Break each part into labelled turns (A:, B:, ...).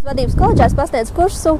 A: Vadības koledžā es pasniedzu kursu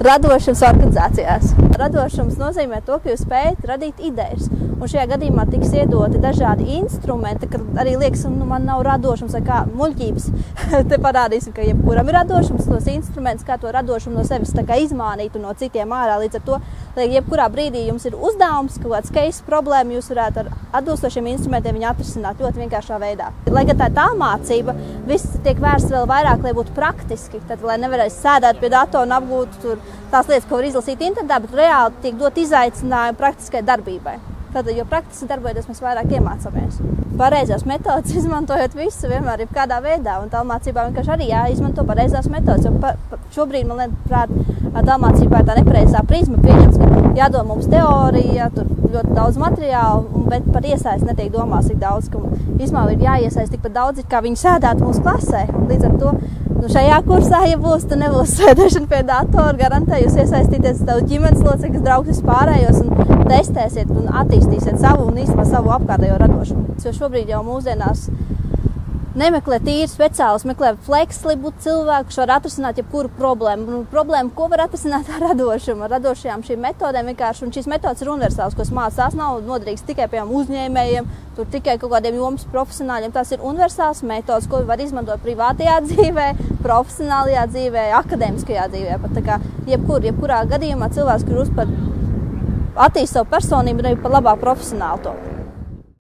A: radošums organizācijās. Radošums nozīmē to, ka jūs spējat radīt idejas. Un šajā gadījumā tiks iedoti dažādi instrumenti, kad arī liekas, nu, man nav radošums vai kā muļķības. Te parādīsim, ka jebkuram ir radošums, tos instruments, kā to radošumu no sevis izmānīt un no citiem ārā. Līdz ar to, lai jebkurā brīdī jums ir uzdevums, kaut kāds case problēma, jūs varētu ar atbilstošiem instrumentiem viņu atrisināt ļoti vienkāršā veidā. Lai gan tā ir tā mācība, viss tiek vērsts vēl vairāk, lai būtu praktiski. Tad, lai nevarēs sēdēt pie datora un apgūt tās lietas, ko var izlasīt internetā, bet reāli tiek dot izaicinājumi praktiskai darbībai. Tātad, jo praktiski darbojoties, mēs vairāk iemācāmies. Pareizās metodas izmantojot visu, vienmēr ir kādā veidā. Un tā mācībā vienkārši arī jāizmanto pareizās metodas. Jo pa, pa, šobrīd man liekas, tā mācībā ir tā nepareizā prizma. Pieņems, ka jādomā mums teorija, tur ļoti daudz materiālu, bet par iesaisti netiek domāts tik daudz, ka īstenībā ir jāiesaist tikpat daudz, kā viņi sēdētu mūsu klasē. Līdz ar to Nu, šajā kursā, ja būs, tad nebūs sēdešana pie datora. Garantēju, jūs iesaistīties savus ģimenes locekļus, draugus pārējos un testēsiet un attīstīsiet savu un īstenībā savu apkārtējo radošumu. Jo šobrīd jau mūsdienās nemeklē tīri speciālistu, meklē fleksibilu cilvēku, kurš var atrisināt jebkuru problēmu. Nu, problēmu, ko var atrisināt ar radošumu, ar radošajām šīm metodēm. Vienkārši. Un šīs metodas ir universālas, ko mācās. Tās nav noderīgas tikai piemēram uzņēmējiem, tur tikai kaut kādiem jomas profesionāļiem. Tās ir universālas metodas, ko var izmantot privātajā dzīvē, profesionālajā dzīvē, akadēmiskajā dzīvē. Pat tā kā jebkur, jebkurā gadījumā cilvēks kļūst par attīstību savu personību, arī par labāku profesionālu to.